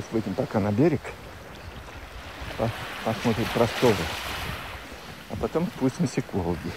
Сейчас выйдем пока на берег. По- Посмотрим просторы. А потом спустимся к Волге.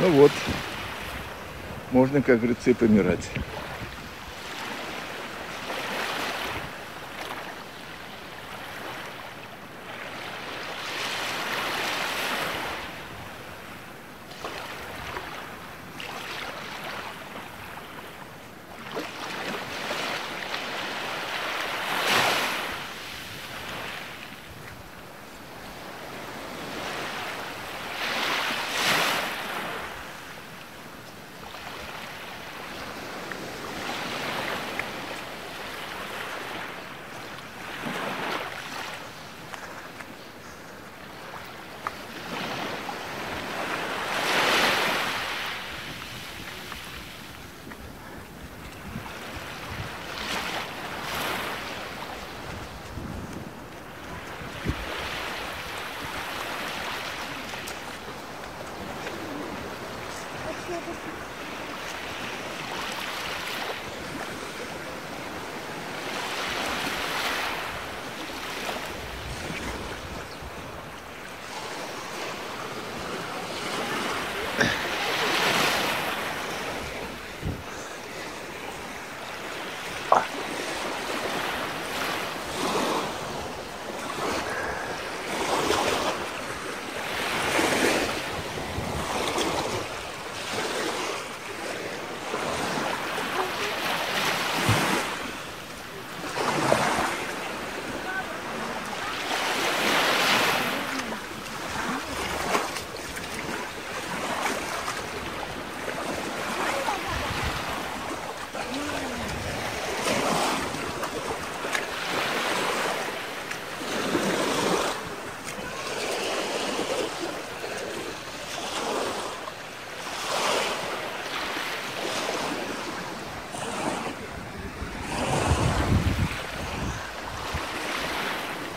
Ну вот, можно, как говорится, и помирать.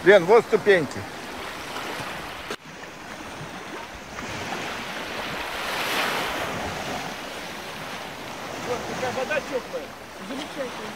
Лен, вот ступеньки. Такая вода теплая. Замечательно.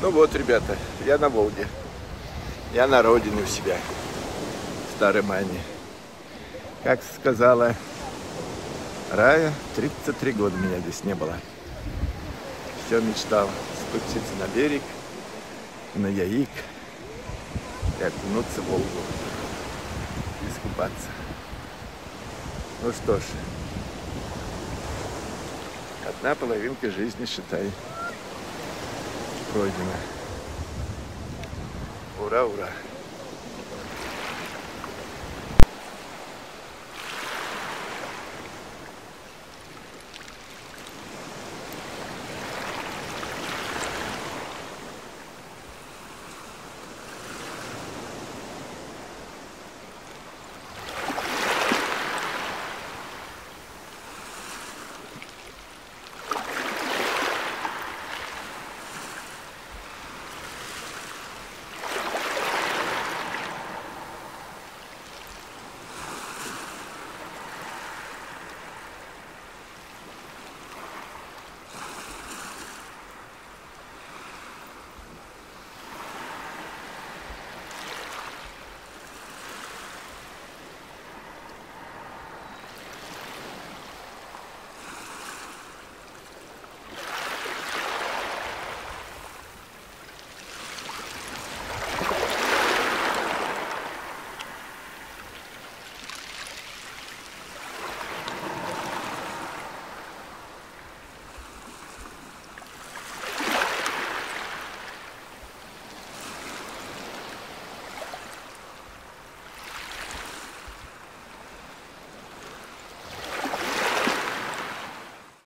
Ну вот, ребята, я на Волге. Я на родине у себя, в Старой Мане. Как сказала Рая, 33 года меня здесь не было. Все мечтал спуститься на берег, на Яик и окунуться в Волгу. Искупаться. Ну что ж, одна половинка жизни, считай, пройдена. Ура, ура!